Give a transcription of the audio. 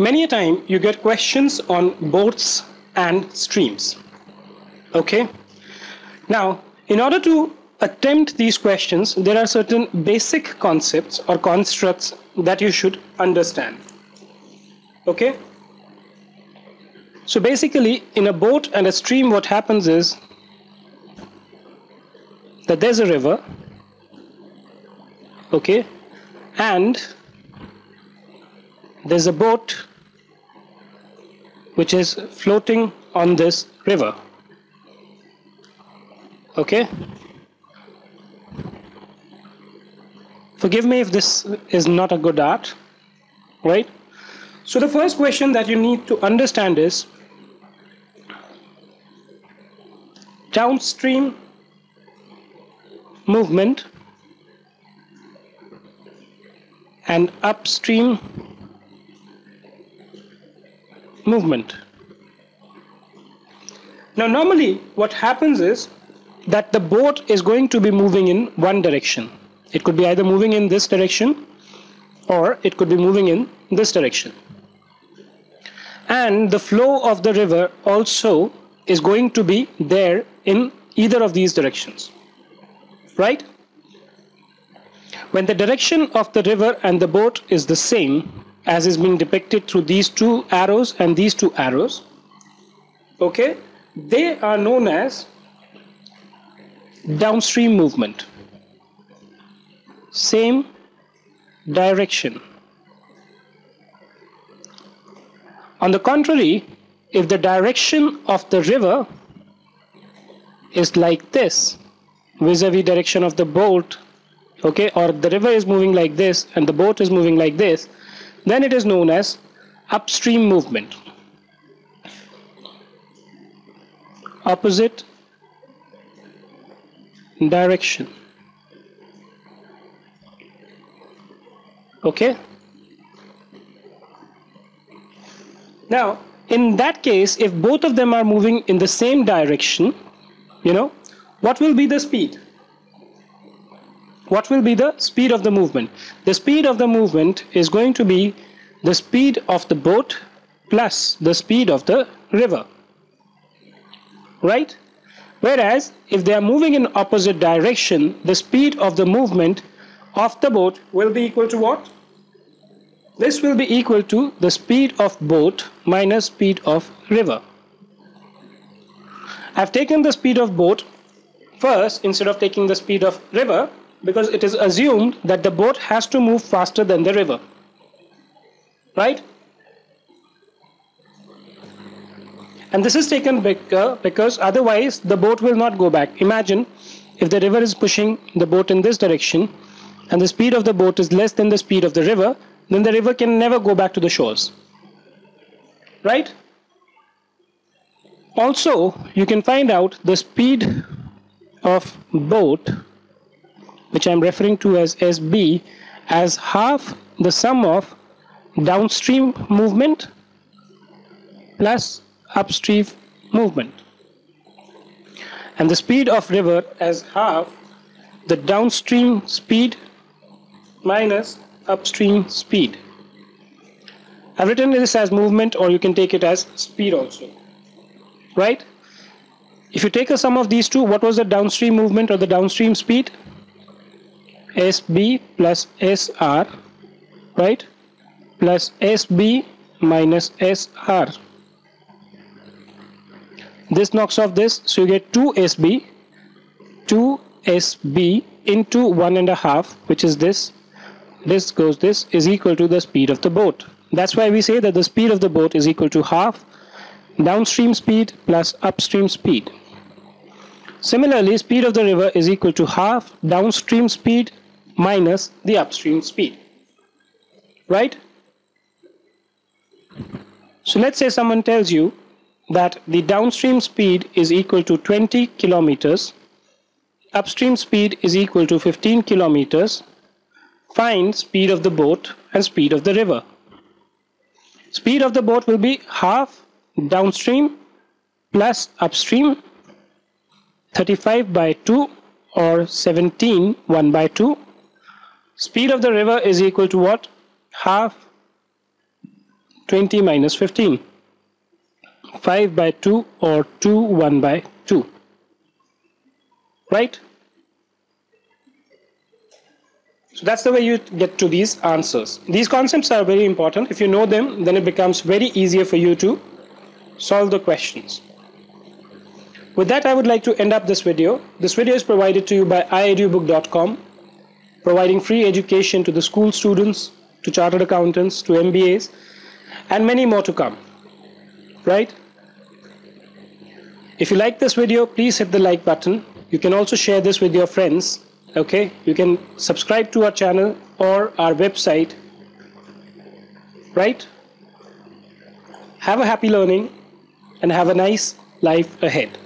many a time you get questions on boats and streams. Okay? Now, in order to attempt these questions, there are certain basic concepts or constructs that you should understand. Okay? So basically, in a boat and a stream, what happens is that there's a river, okay, and there's a boat which is floating on this river. Okay? Forgive me if this is not a good art, right? So the first question that you need to understand is downstream movement and upstream movement. Now normally what happens is that the boat is going to be moving in one direction. It could be either moving in this direction or it could be moving in this direction. And the flow of the river also is going to be there in either of these directions. Right? When the direction of the river and the boat is the same, as is being depicted through these two arrows and these two arrows, okay, they are known as downstream movement same direction. On the contrary, if the direction of the river is like this, vis-a-vis -vis direction of the boat, okay, or the river is moving like this and the boat is moving like this, then it is known as upstream movement. Opposite direction. okay now in that case if both of them are moving in the same direction you know what will be the speed what will be the speed of the movement the speed of the movement is going to be the speed of the boat plus the speed of the river right whereas if they are moving in opposite direction the speed of the movement of the boat will be equal to what? This will be equal to the speed of boat minus speed of river. I've taken the speed of boat first instead of taking the speed of river because it is assumed that the boat has to move faster than the river. Right? And this is taken uh, because otherwise the boat will not go back. Imagine if the river is pushing the boat in this direction and the speed of the boat is less than the speed of the river, then the river can never go back to the shores. Right? Also, you can find out the speed of boat, which I'm referring to as SB, as half the sum of downstream movement plus upstream movement. And the speed of river as half the downstream speed minus upstream speed. I've written this as movement or you can take it as speed also. Right? If you take a sum of these two, what was the downstream movement or the downstream speed? SB plus SR, right? Plus SB minus SR. This knocks off this, so you get 2SB, 2SB into 1 and a half, which is this, this goes this is equal to the speed of the boat. That's why we say that the speed of the boat is equal to half downstream speed plus upstream speed. Similarly, speed of the river is equal to half downstream speed minus the upstream speed. Right? So let's say someone tells you that the downstream speed is equal to 20 kilometers, upstream speed is equal to 15 kilometers, Find speed of the boat and speed of the river. Speed of the boat will be half downstream plus upstream 35 by 2 or 17 1 by 2. Speed of the river is equal to what? Half 20 minus 15. 5 by 2 or 2 1 by 2. Right? So that's the way you get to these answers. These concepts are very important. If you know them, then it becomes very easier for you to solve the questions. With that, I would like to end up this video. This video is provided to you by iedubook.com, providing free education to the school students, to chartered accountants, to MBAs, and many more to come. Right? If you like this video, please hit the like button. You can also share this with your friends. Okay? You can subscribe to our channel or our website. Right? Have a happy learning and have a nice life ahead.